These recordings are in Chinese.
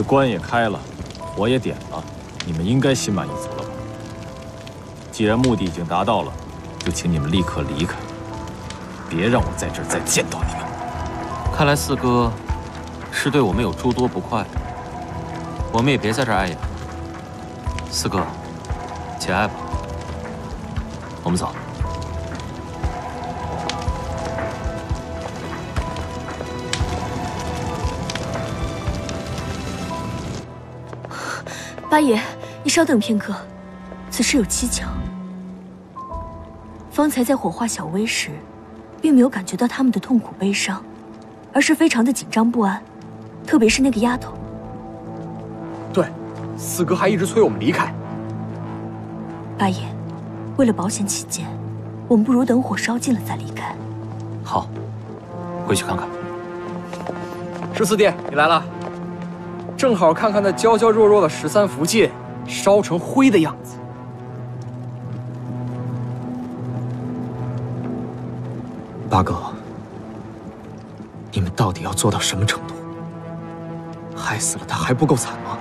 这关也开了，火也点了，你们应该心满意足了吧？既然目的已经达到了，就请你们立刻离开，别让我在这儿再见到你们。看来四哥是对我们有诸多不快，我们也别在这碍眼。四哥，节哀吧，我们走。八爷，你稍等片刻，此事有蹊跷。方才在火化小薇时，并没有感觉到他们的痛苦悲伤，而是非常的紧张不安，特别是那个丫头。对，四哥还一直催我们离开。八爷，为了保险起见，我们不如等火烧尽了再离开。好，回去看看。十四弟，你来了。正好看看那娇娇弱弱的十三福晋烧成灰的样子。八哥，你们到底要做到什么程度？害死了他还不够惨吗？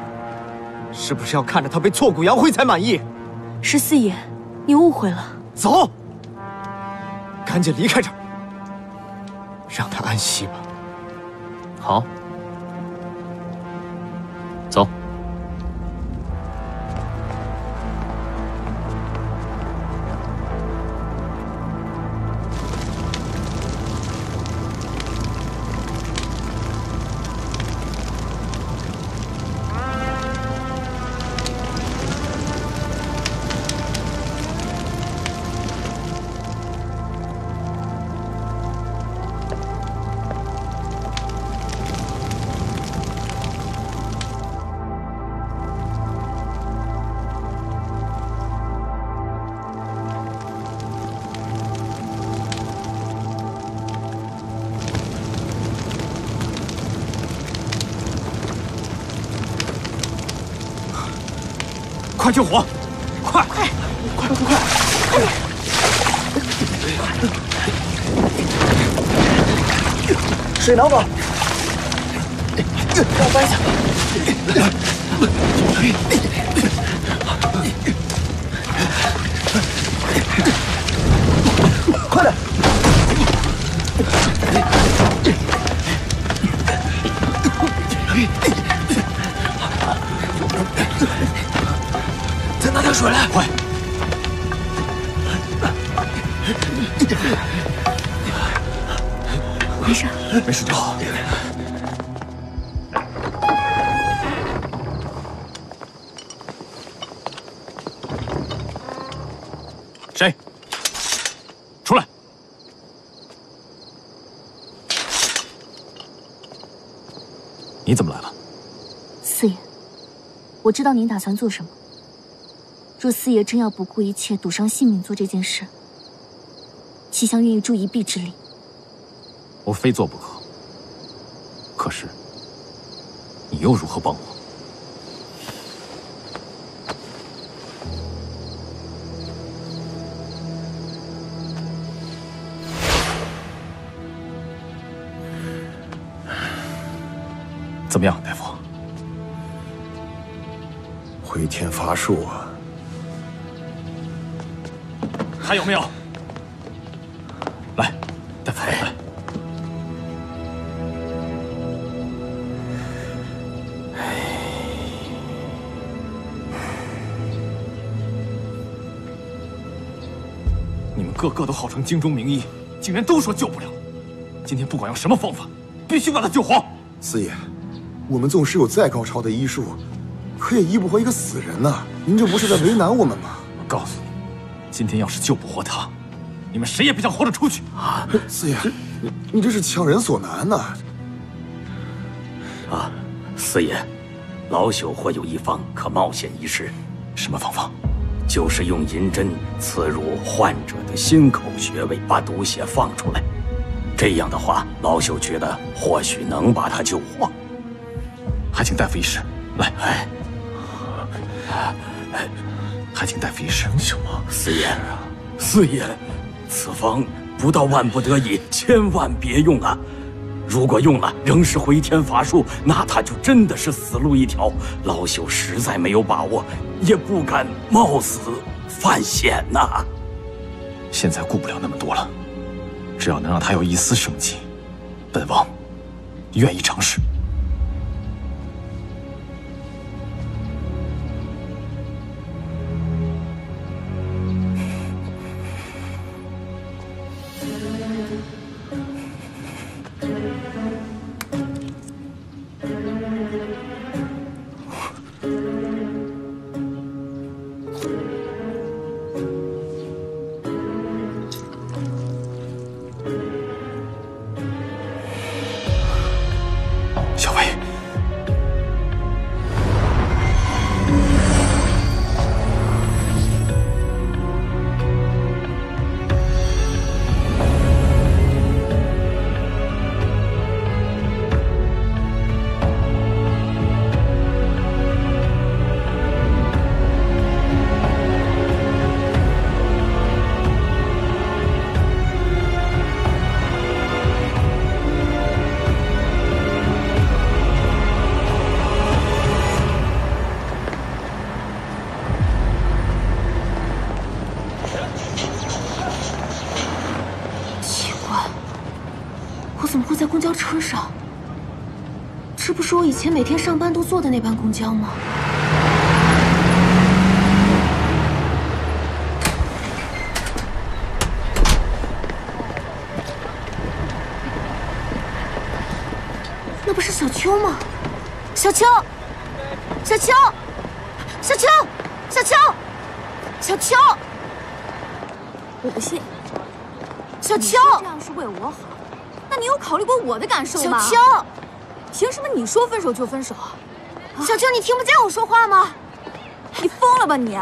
是不是要看着他被挫骨扬灰才满意？十四爷，你误会了。走，赶紧离开这儿，让他安息吧。好。快救火！快快快快快！快点！水囊子，让我搬下。没事，就好。谁？出来！你怎么来了？四爷，我知道您打算做什么。若四爷真要不顾一切赌上性命做这件事，齐香愿意助一臂之力。我非做不可。可是，你又如何帮我？怎么样，大夫？回天乏术啊！还有没有？个个都号称京中名医，竟然都说救不了。今天不管用什么方法，必须把他救活。四爷，我们纵使有再高超的医术，可也医不活一个死人呐！您这不是在为难我们吗？我告诉你，今天要是救不活他，你们谁也别想活着出去啊！四爷，你你这是强人所难呐！啊，四爷，老朽或有一方可冒险一试。什么方法？就是用银针刺入患者的心口穴位，把毒血放出来。这样的话，老朽觉得或许能把他救活。还请大夫一试。来，哎，还请大夫一试。什么？四爷，四爷，此方不到万不得已，千万别用啊！如果用了仍是回天乏术，那他就真的是死路一条。老朽实在没有把握，也不敢冒死犯险呐。现在顾不了那么多了，只要能让他有一丝生机，本王愿意尝试。前每天上班都坐的那班公交吗？那不是小秋吗？小秋，小秋，小秋，小秋，小秋，我不信。小秋，这样是为我好，那你有考虑过我的感受吗？小秋，凭什么你说分手就分手？小秋，你听不见我说话吗？你疯了吧你？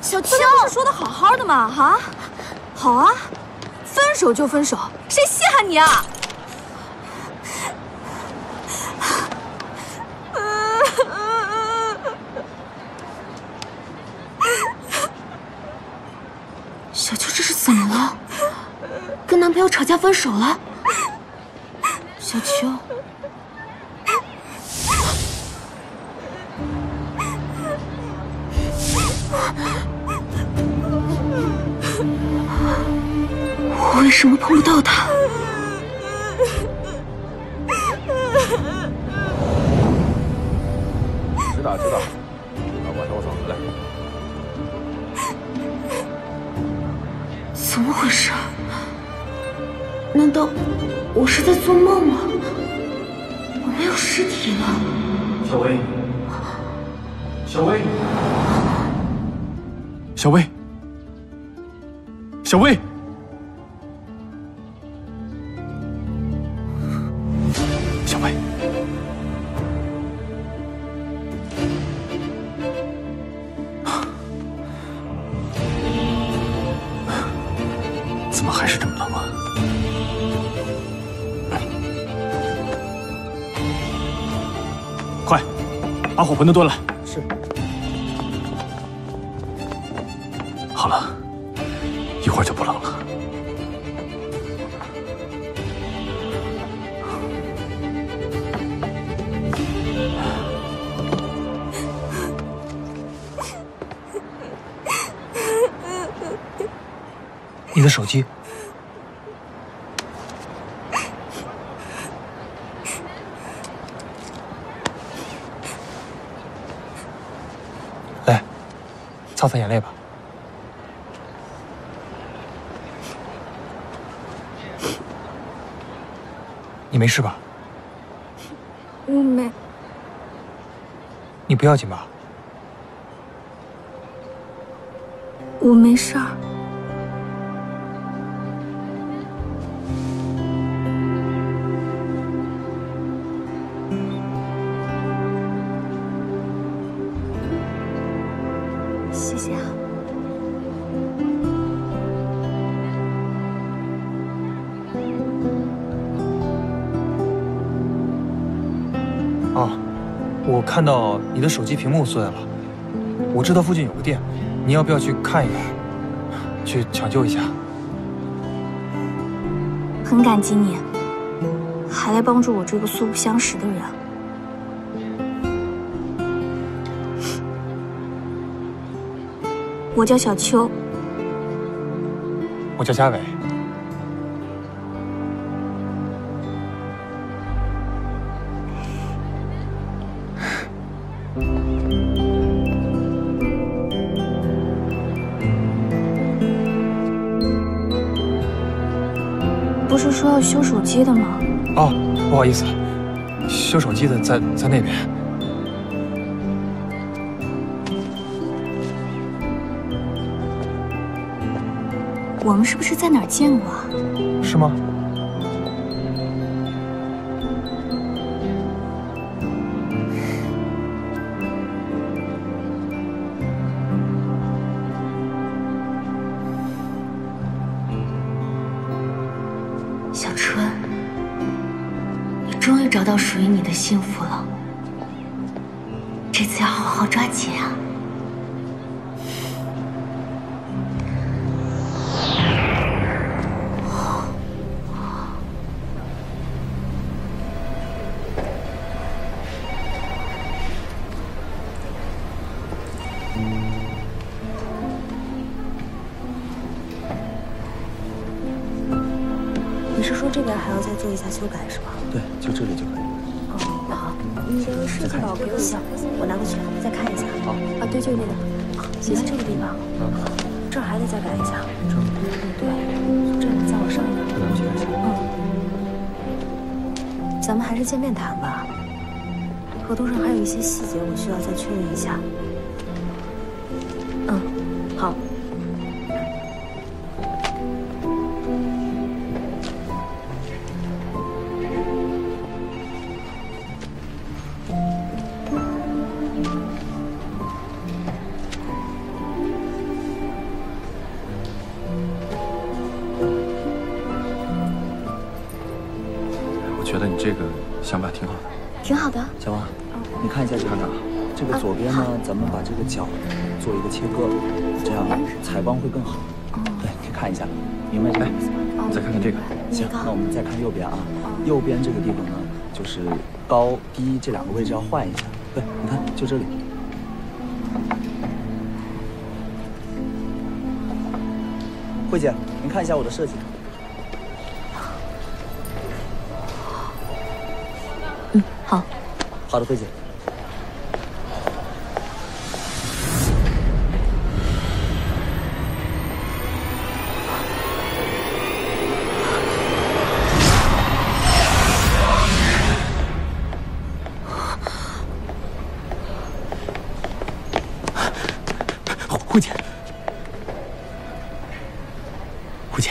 小秋，不是说的好好的吗？啊，好啊，分手就分手，谁稀罕你啊？小秋这是怎么了？跟男朋友吵架分手了？小秋，什么碰不到他？知道知道，把罐头我找回来。怎么回事？难道我是在做梦吗？我没有尸体了。小薇，小薇，小薇，小薇，全都端了。没事吧？我没，你不要紧吧？我没事儿。看到你的手机屏幕碎了，我知道附近有个店，你要不要去看一看，去抢救一下？很感激你，还来帮助我这个素不相识的人。我叫小秋，我叫嘉伟。修手机的吗？哦，不好意思，修手机的在在那边。我们是不是在哪儿见过啊？是吗？你的幸福了。这次要好好抓紧啊！你是说这边还要再做一下修改是吧？还是见面谈吧。合同上还有一些细节，我需要再确认一下。嗯，好。我觉得你这个想法挺好的。挺好的。小王，你看一下这个，这个左边呢，咱们把这个角做一个切割，这样采光会更好。对，可以看一下，明白这个？再看看这个。行，那我们再看右边啊，右边这个地方呢，就是高低这两个位置要换一下。对，你看，就这里。慧姐，您看一下我的设计。好的，慧姐。慧姐，慧姐，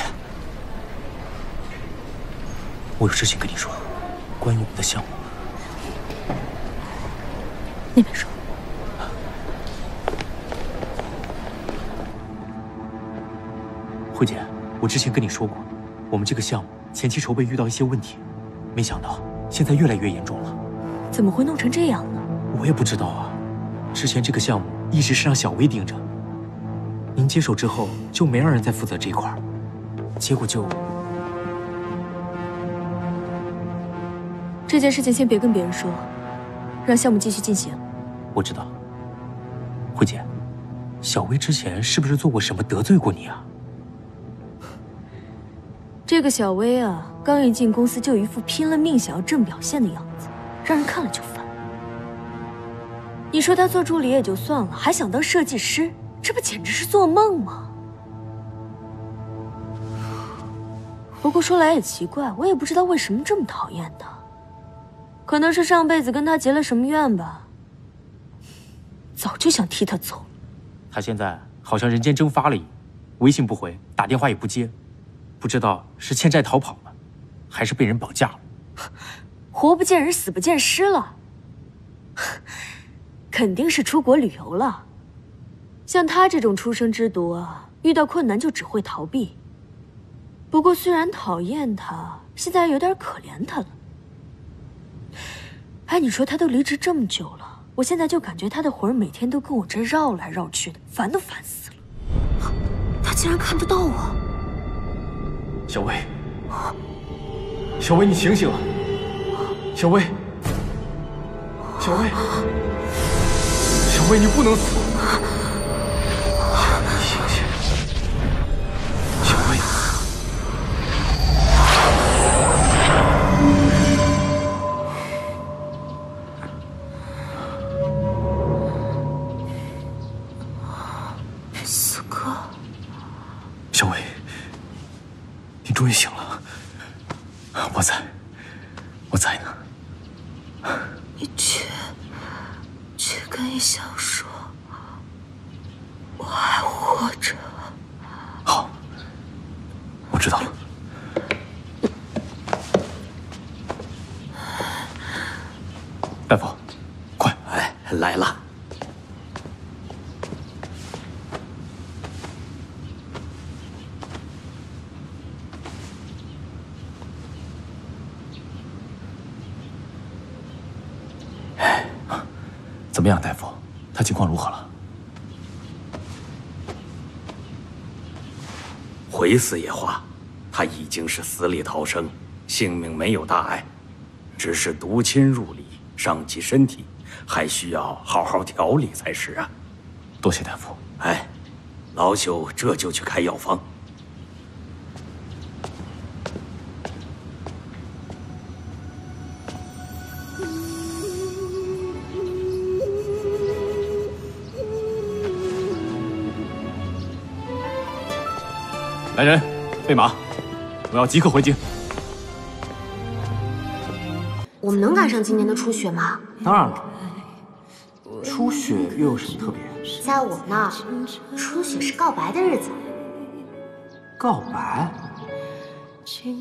我有事情跟你说，慧姐，我之前跟你说过，我们这个项目前期筹备遇到一些问题，没想到现在越来越严重了。怎么会弄成这样呢？我也不知道啊。之前这个项目一直是让小薇盯着，您接手之后就没让人再负责这一块儿，结果就……这件事情先别跟别人说，让项目继续进行。我知道。慧姐，小薇之前是不是做过什么得罪过你啊？这个小薇啊，刚一进公司就一副拼了命想要挣表现的样子，让人看了就烦。你说她做助理也就算了，还想当设计师，这不简直是做梦吗？不过说来也奇怪，我也不知道为什么这么讨厌她，可能是上辈子跟她结了什么怨吧。早就想踢她走。她现在好像人间蒸发了一样，微信不回，打电话也不接，不知道是欠债逃跑了，还是被人绑架了。活不见人，死不见尸了。肯定是出国旅游了。像他这种出生之犊啊，遇到困难就只会逃避。不过虽然讨厌他，现在有点可怜他了。哎，你说他都离职这么久了，我现在就感觉他的魂每天都跟我这绕来绕去的，烦都烦死了。他竟然看得到我！小薇，小薇，你醒醒啊！小薇，小薇，小薇，你不能死！回四爷话，他已经是死里逃生，性命没有大碍，只是毒侵入里，伤及身体，还需要好好调理才是啊。多谢大夫。哎，老朽这就去开药方。来人，备马，我要即刻回京。我们能赶上今年的初雪吗？当然了，初雪又有什么特别？在我那儿，初雪是告白的日子。告白？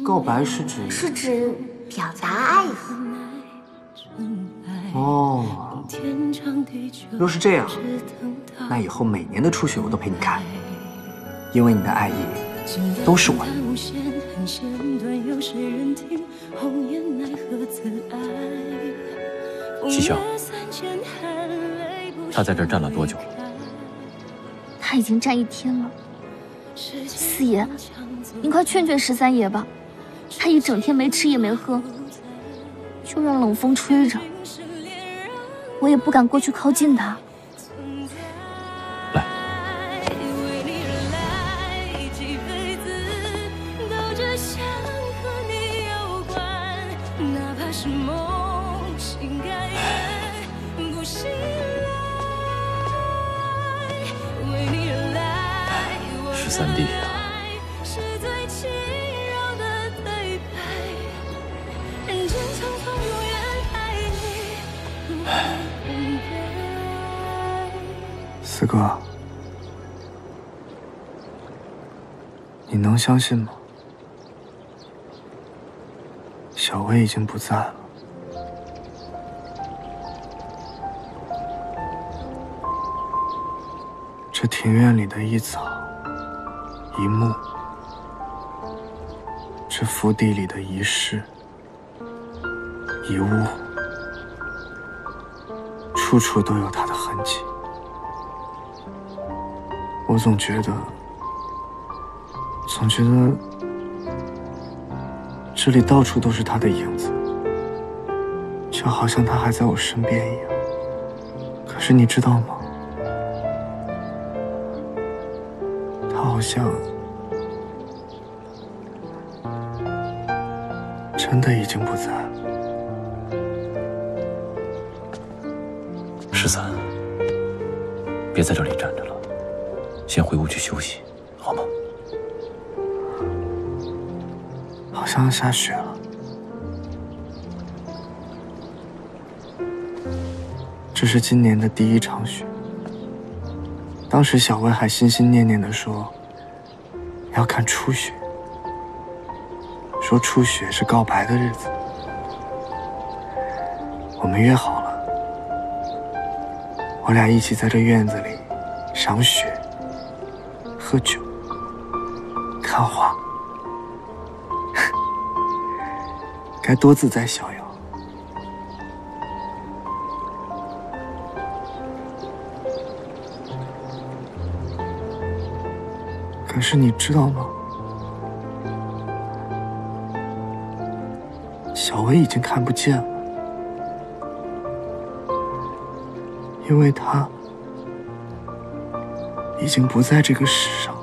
告白是指？是指表达爱意。哦，若是这样，那以后每年的初雪我都陪你看，因为你的爱意都是我的。西厢，他在这儿站了多久了？他已经站一天了。四爷，您快劝劝十三爷吧，他一整天没吃也没喝，就让冷风吹着，我也不敢过去靠近他。四哥，你能相信吗？小薇已经不在了。这庭院里的一草一木，这府邸里的一室一物，处处都有他的我总觉得，总觉得这里到处都是他的影子，就好像他还在我身边一样。可是你知道吗？他好像真的已经不在了。十三，别在这里站着了，先回屋去休息，好吗？好像要下雪了。这是今年的第一场雪。当时小薇还心心念念的说要看初雪，说初雪是告白的日子。我们约好了，我俩一起在这院子里赏雪、喝酒看花。该多自在逍遥。可是你知道吗？小薇已经看不见了因为她已经不在这个世上。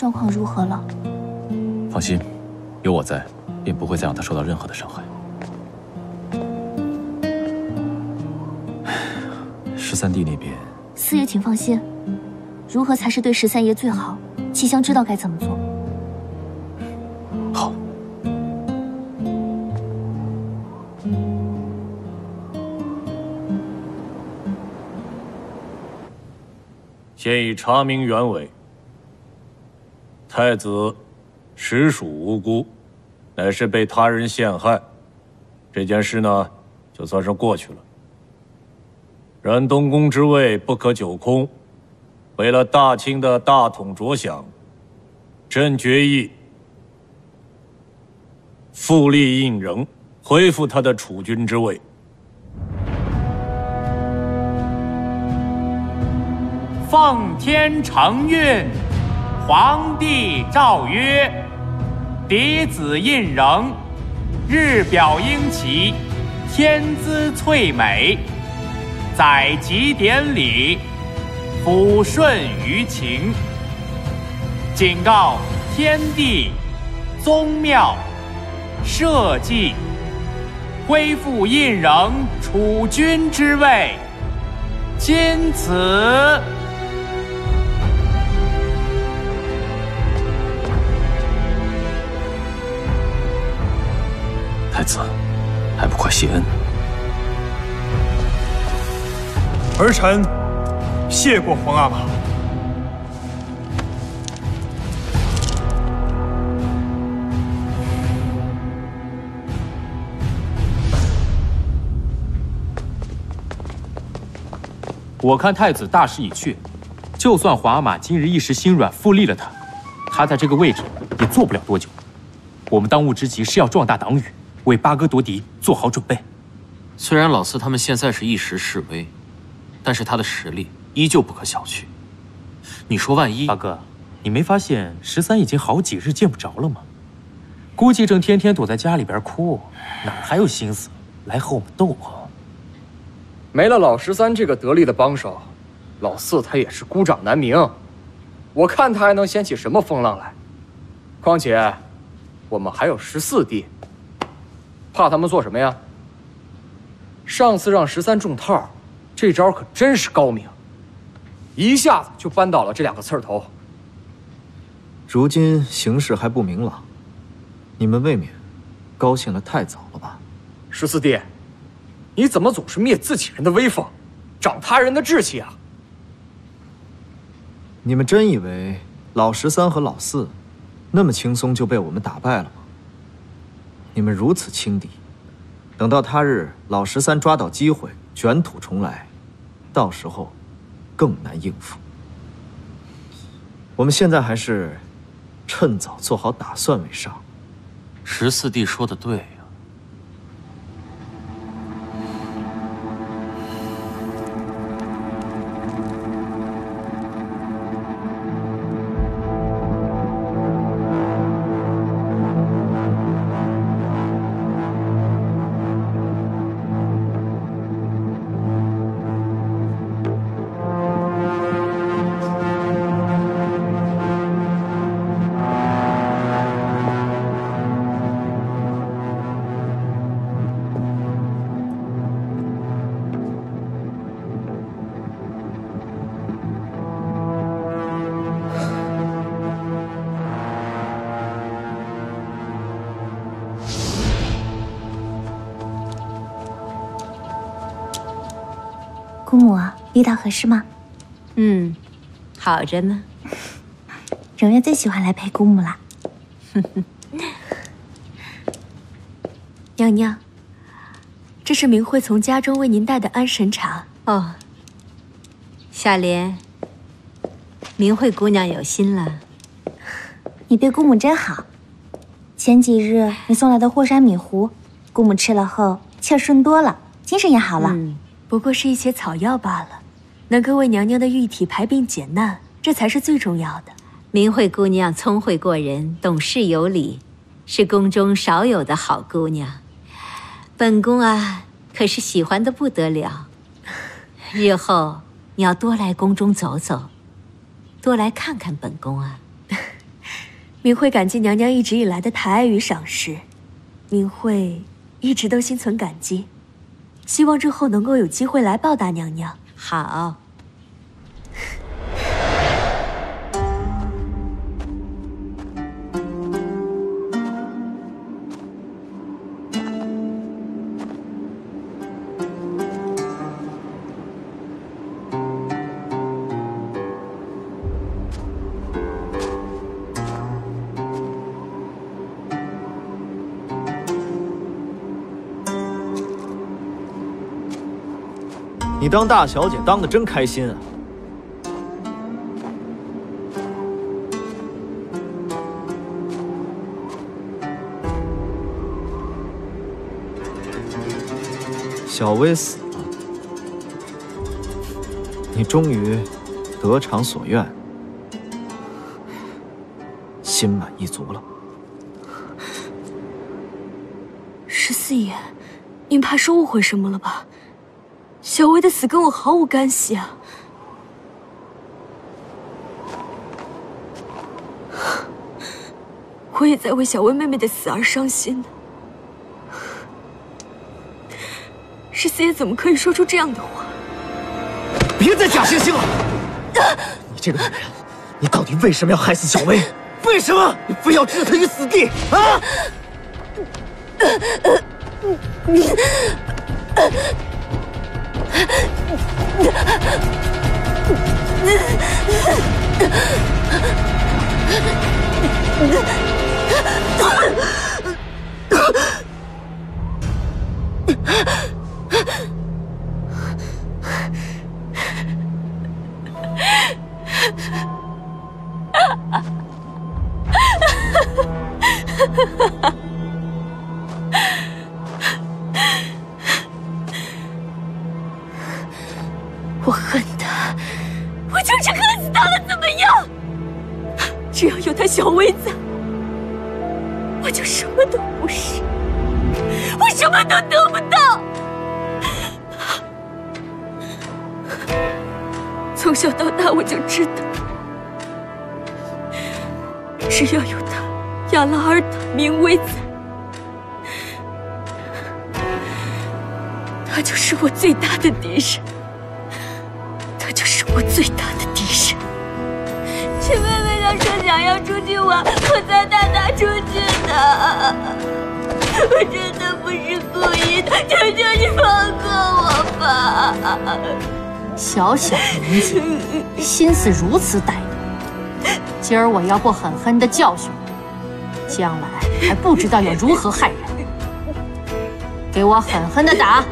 状况如何了？放心，有我在，便不会再让他受到任何的伤害。十三弟那边，四爷请放心，如何才是对十三爷最好？七香知道该怎么做。好。现已查明原委，太子实属无辜，乃是被他人陷害。这件事呢，就算是过去了。然东宫之位不可久空，为了大清的大统着想，朕决议复立胤禛，恢复他的储君之位。奉天承运，皇帝诏曰：嫡子胤禛，日表英奇，天资翠美，载籍典礼，抚顺于情。警告天地、宗庙、社稷，恢复胤禛储君之位。钦此。太子，还不快谢恩！儿臣谢过皇阿玛。我看太子大势已去，就算皇阿玛今日一时心软复立了他，他在这个位置也坐不了多久。我们当务之急是要壮大党羽。为八哥夺嫡做好准备。虽然老四他们现在是一时示威，但是他的实力依旧不可小觑。你说万一……八哥，你没发现十三已经好几日见不着了吗？估计正天天躲在家里边哭，哪还有心思来和我们斗啊？没了老十三这个得力的帮手，老四他也是孤掌难鸣。我看他还能掀起什么风浪来？况且，我们还有十四弟。怕他们做什么呀？上次让十三中套，这招可真是高明，一下子就扳倒了这两个刺儿头。如今形势还不明朗，你们未免高兴的太早了吧？十四弟，你怎么总是灭自己人的威风，长他人的志气啊？你们真以为老十三和老四那么轻松就被我们打败了吗？你们如此轻敌，等到他日老十三抓到机会卷土重来，到时候更难应付。我们现在还是趁早做好打算为上。十四弟说的对。合适吗？嗯，好着呢。荣月最喜欢来陪姑母了。娘娘，这是明慧从家中为您带的安神茶。哦，夏莲，明慧姑娘有心了。你对姑母真好。前几日你送来的霍山米糊，姑母吃了后气儿顺多了，精神也好了。嗯，不过是一些草药罢了，能够为娘娘的玉体排病解难，这才是最重要的。明慧姑娘聪慧过人，懂事有礼，是宫中少有的好姑娘。本宫啊，可是喜欢的不得了。日后你要多来宫中走走，多来看看本宫啊。明慧感激娘娘一直以来的抬爱与赏识，明慧一直都心存感激，希望之后能够有机会来报答娘娘。好。当大小姐当的真开心啊！小薇死了，你终于得偿所愿，心满意足了。十四爷，您怕是误会什么了吧？小薇的死跟我毫无干系啊！我也在为小薇妹妹的死而伤心呢。十四爷怎么可以说出这样的话？别再假惺惺了！你这个女人，你到底为什么要害死小薇？为什么你非要置她于死地啊？你啊！我恨他，我就是恨死他了，怎么样？只要有他小薇在，我就什么都不是，我什么都得不到。从小到大我就知道，只要有他亚拉尔塔明威在，他就是我最大的敌人。才带他出去的。我真的不是故意的，求求你放过我吧。小小年纪，心思如此歹毒，今儿我要不狠狠的教训你，将来还不知道要如何害人。给我狠狠的打！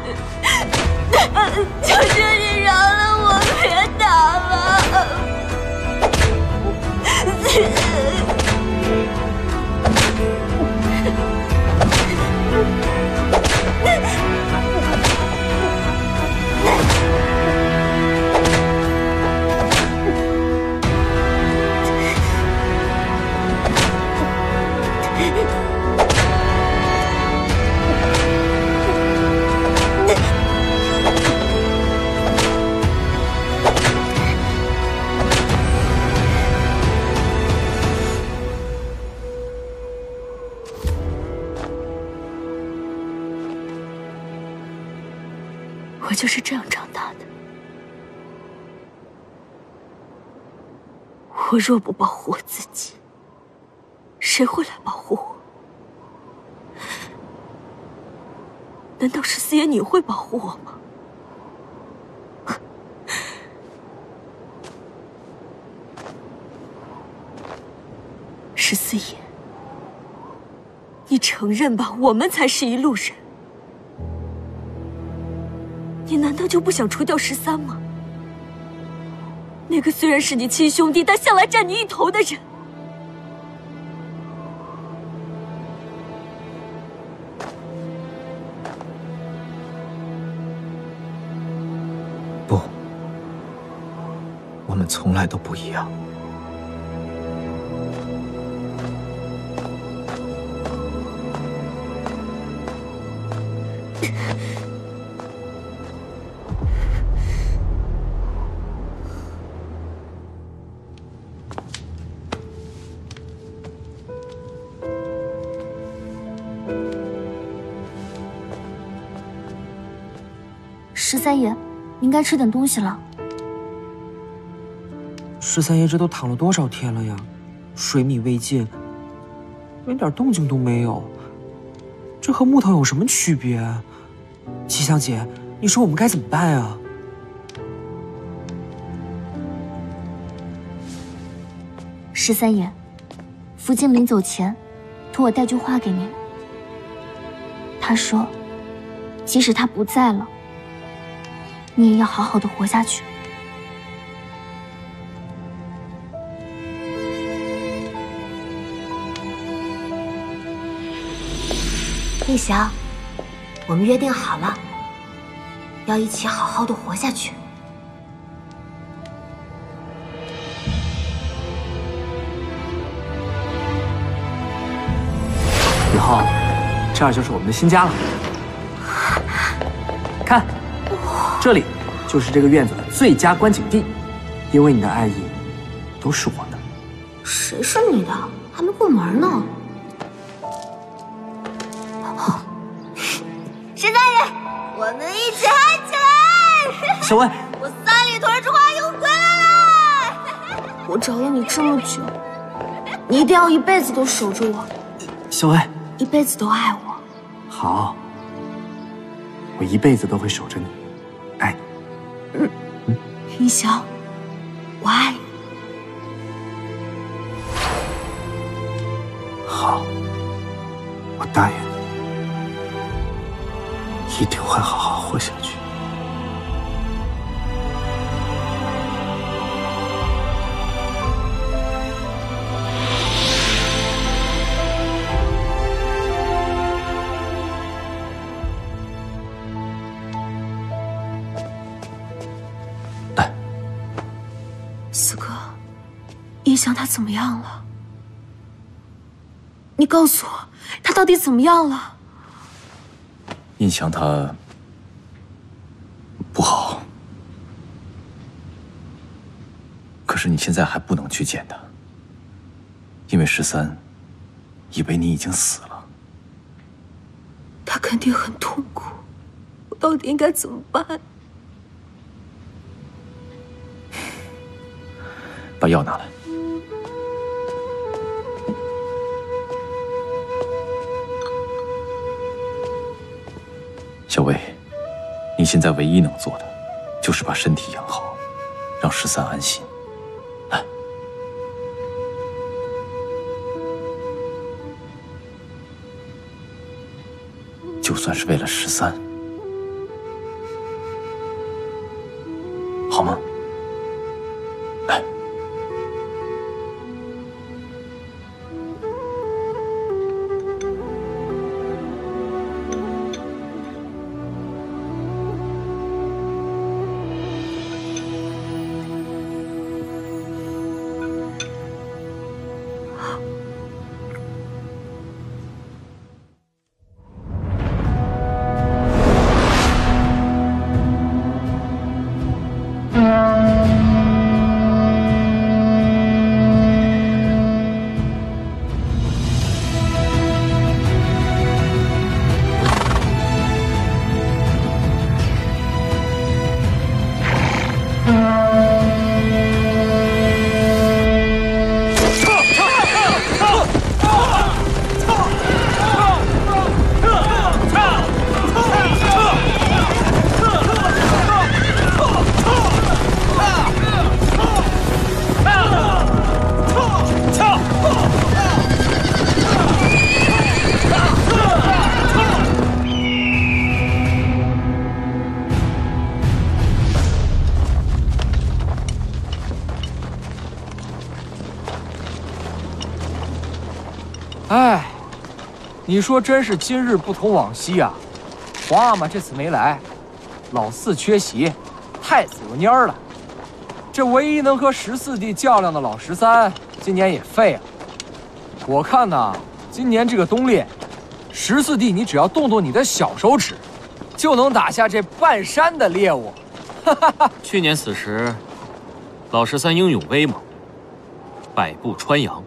求求你饶了我，别打了。若不保护我自己谁会来保护我？难道十四爷你会保护我吗？十四爷你承认吧我们才是一路人。你难道就不想除掉十三吗？那个虽然是你亲兄弟，但向来占你一头的人。不，我们从来都不一样。十三爷，您该吃点东西了。十三爷这都躺了多少天了呀？水米未进，连点动静都没有。这和木头有什么区别？七香姐，你说我们该怎么办呀？十三爷，福晋临走前，托我带句话给您。他说，即使他不在了。你也要好好的活下去。令翔，我们约定好了，要一起好好的活下去。以后，这儿就是我们的新家了。看。这里就是这个院子的最佳观景地，因为你的爱意都是我的。谁是你的？还没过门呢。沈大人，我们一起嗨起来！小薇，我三里屯之花又回来了。我找了你这么久，你一定要一辈子都守着我。小薇，一辈子都爱我。好，我一辈子都会守着你。爱你，嗯，云霄，我爱你。好，我答应你，一定会好好活下去。想他怎么样了？你告诉我，他到底怎么样了？印象他不好，可是你现在还不能去见他，因为十三以为你已经死了。他肯定很痛苦，我到底应该怎么办？把药拿来。小薇，你现在唯一能做的，就是把身体养好，让十三安心。来，就算是为了十三，你说真是今日不同往昔啊！皇阿玛这次没来，老四缺席，太子又蔫了。这唯一能和十四弟较量的老十三，今年也废了。我看呐，今年这个冬猎，十四弟你只要动动你的小手指，就能打下这半山的猎物。去年此时，老十三英勇威猛，百步穿杨，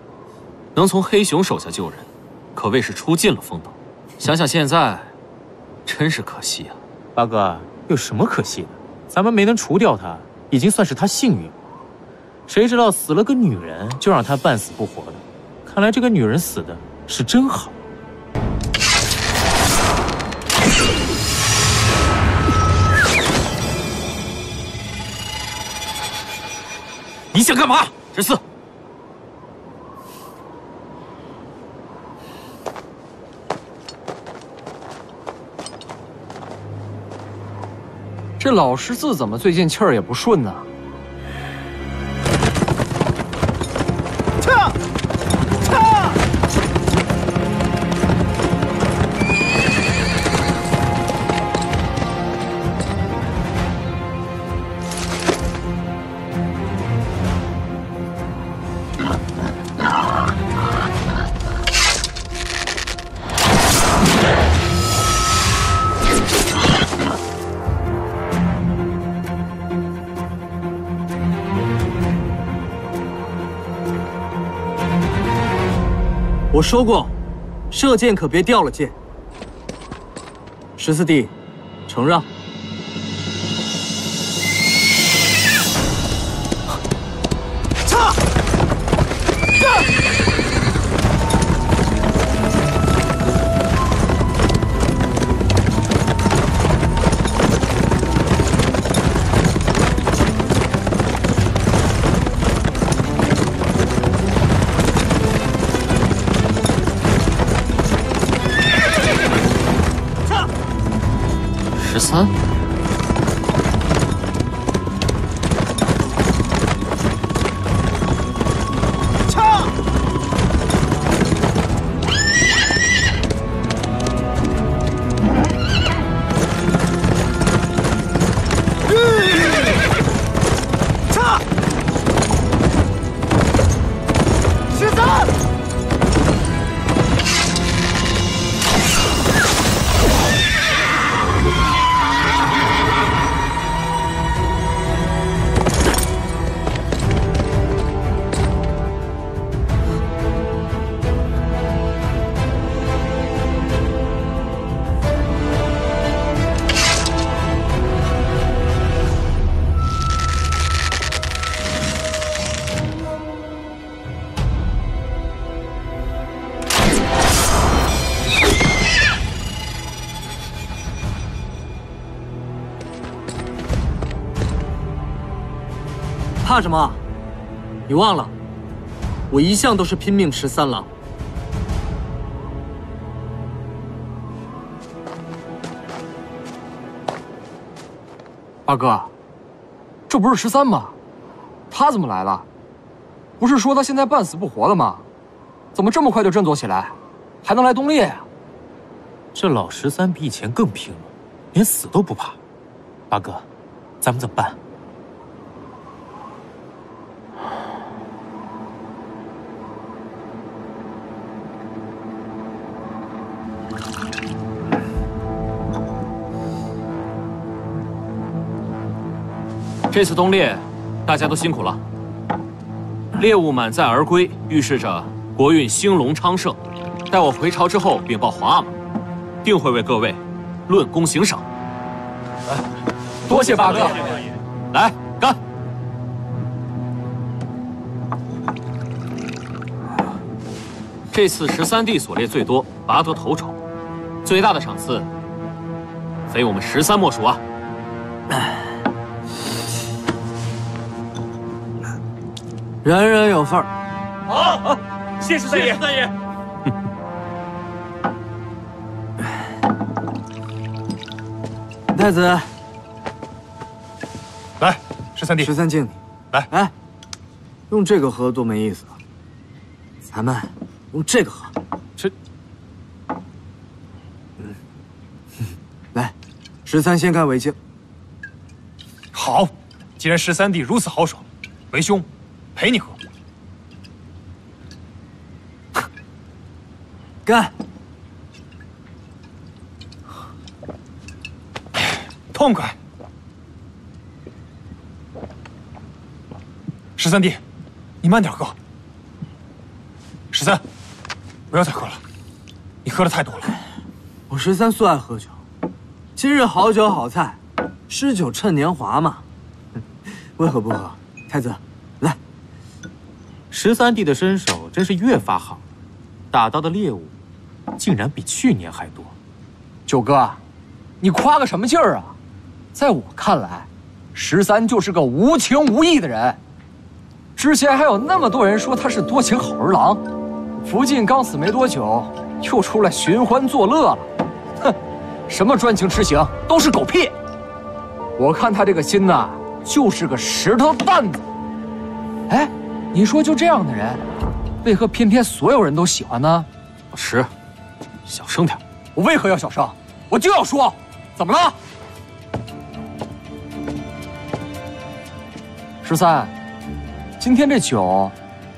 能从黑熊手下救人，可谓是出尽了风头。想想现在，真是可惜啊！八哥，有什么可惜的？咱们没能除掉他，已经算是他幸运了。谁知道死了个女人，就让他半死不活的。看来这个女人死的是真好。你想干嘛？十四，老十四怎么最近气儿也不顺呢？说过，射箭可别掉了箭。十四弟，承让。十怕什么？你忘了，我一向都是拼命十三郎。八哥，这不是十三吗？他怎么来了？不是说他现在半死不活了吗？怎么这么快就振作起来，还能来东猎呀、这老十三比以前更拼了，连死都不怕。八哥，咱们怎么办？这次冬猎，大家都辛苦了。猎物满载而归，预示着国运兴隆昌盛。待我回朝之后禀报皇阿玛，定会为各位论功行赏。多谢八哥。来干！这次十三弟所猎最多，拔得头筹，最大的赏赐，非我们十三莫属啊！人人有份儿。好，谢十三爷。三爷，太子，来，十三弟，十三敬你。来，哎，用这个喝多没意思啊！咱们用这个喝。这，来，十三先干为敬。好，既然十三弟如此豪爽，为兄陪你喝。干！痛快！十三弟，你慢点喝。十三，不要再喝了，你喝的太多了。我十三素爱喝酒，今日好酒好菜，诗酒趁年华嘛。为何不喝？太子，十三弟的身手真是越发好了，打到的猎物竟然比去年还多。九哥，你夸个什么劲儿啊？在我看来，十三就是个无情无义的人。之前还有那么多人说他是多情好儿郎，福晋刚死没多久，又出来寻欢作乐了。哼，什么专情痴情都是狗屁。我看他这个心呐，就是个石头蛋子。哎，你说就这样的人，为何偏偏所有人都喜欢呢？老石，小声点。我为何要小声？我就要说，怎么了？十三，今天这酒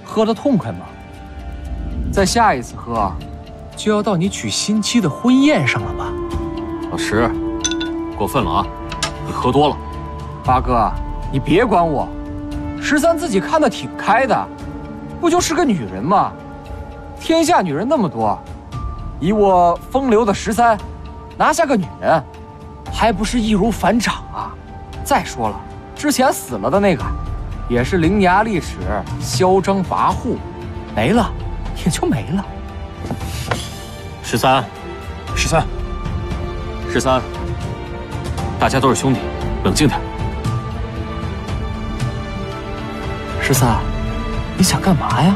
喝得痛快吗？再下一次喝，就要到你娶新妻的婚宴上了吧？老石，过分了啊！你喝多了。八哥，你别管我，十三自己看得挺开的，不就是个女人吗？天下女人那么多，以我风流的十三，拿下个女人，还不是易如反掌啊？再说了，之前死了的那个，也是伶牙俐齿、嚣张跋扈，没了也就没了。十三，十三，十三，大家都是兄弟，冷静点。十三，你想干嘛呀？